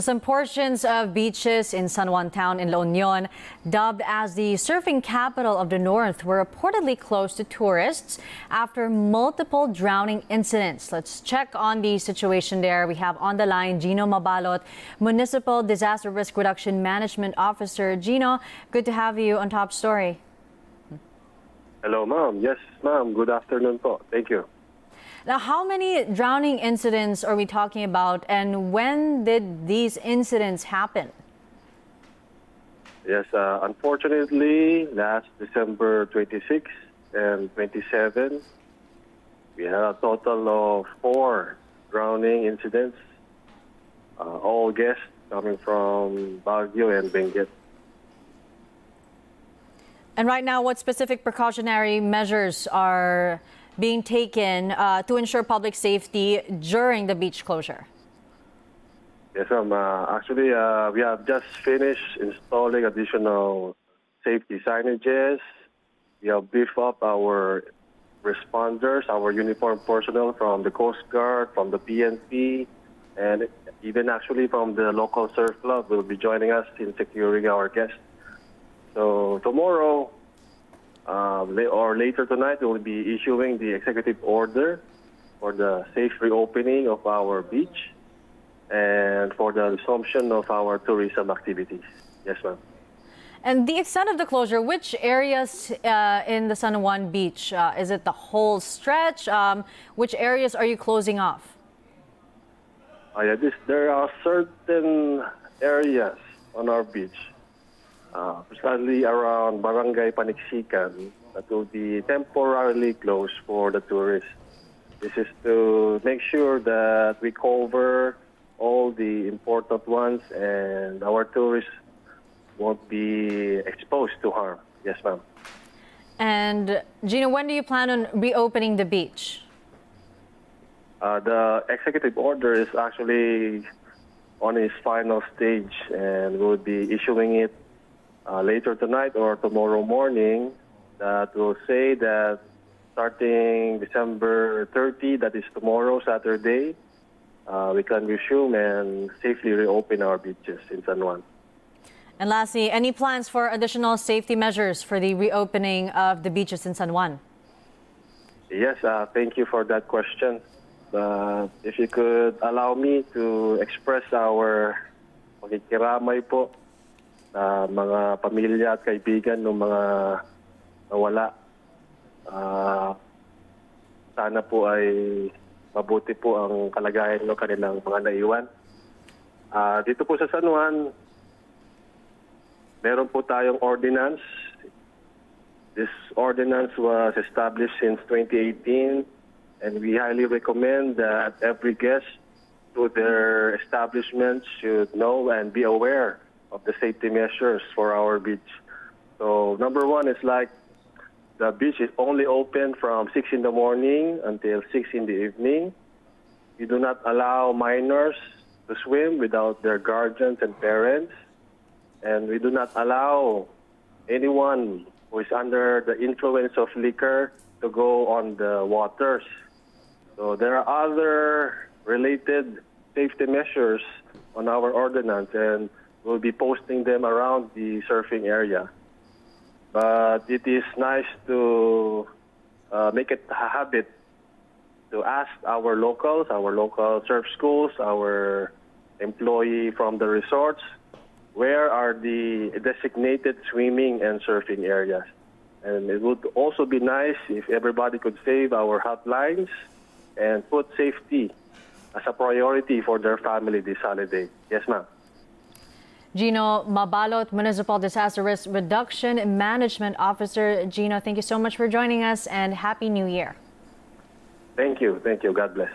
Some portions of beaches in San Juan Town in La Union, dubbed as the surfing capital of the North, were reportedly closed to tourists after multiple drowning incidents. Let's check on the situation there. We have on the line Gino Mabalot, Municipal Disaster Risk Reduction Management Officer. Gino, good to have you on Top Story. Hello, ma'am. Yes, ma'am. Good afternoon po. Thank you. Now, how many drowning incidents are we talking about, and when did these incidents happen? Yes, uh, unfortunately, last December 26 and 27, we had a total of four drowning incidents, uh, all guests coming from Baguio and Benguet. And right now, what specific precautionary measures are being taken uh, to ensure public safety during the beach closure? Yes, ma'am. Uh, actually, uh, we have just finished installing additional safety signages. We have beefed up our responders, our uniformed personnel from the Coast Guard, from the PNP, and even actually from the local surf club will be joining us in securing our guests. So tomorrow, uh, or later tonight, we will be issuing the executive order for the safe reopening of our beach and for the resumption of our tourism activities. Yes, ma'am. And the extent of the closure, which areas uh, in the San Juan Beach? Uh, is it the whole stretch? Um, which areas are you closing off? Uh, yeah, this, there are certain areas on our beach uh, precisely around Barangay Panicsican that will be temporarily closed for the tourists. This is to make sure that we cover all the important ones and our tourists won't be exposed to harm. Yes, ma'am. And Gina, when do you plan on reopening the beach? Uh, the executive order is actually on its final stage and we'll be issuing it uh, later tonight or tomorrow morning that will say that starting December 30, that is tomorrow, Saturday, uh, we can resume and safely reopen our beaches in San Juan. And lastly, any plans for additional safety measures for the reopening of the beaches in San Juan? Yes, uh, thank you for that question. Uh, if you could allow me to express our po uh, mga pamilya at kaibigan ng mga nawala. Uh, sana po ay mabuti po ang kalagayan ng kanilang mga naiwan. Uh, dito po sa San Juan, meron po tayong ordinance. This ordinance was established since 2018 and we highly recommend that every guest to their establishment should know and be aware of the safety measures for our beach. So number one is like the beach is only open from 6 in the morning until 6 in the evening. We do not allow minors to swim without their guardians and parents. And we do not allow anyone who is under the influence of liquor to go on the waters. So there are other related safety measures on our ordinance, and We'll be posting them around the surfing area. But it is nice to uh, make it a habit to ask our locals, our local surf schools, our employee from the resorts, where are the designated swimming and surfing areas. And it would also be nice if everybody could save our hotlines and put safety as a priority for their family this holiday. Yes, ma'am. Gino Mabalot, Municipal Disaster Risk Reduction Management Officer. Gino, thank you so much for joining us and Happy New Year. Thank you. Thank you. God bless.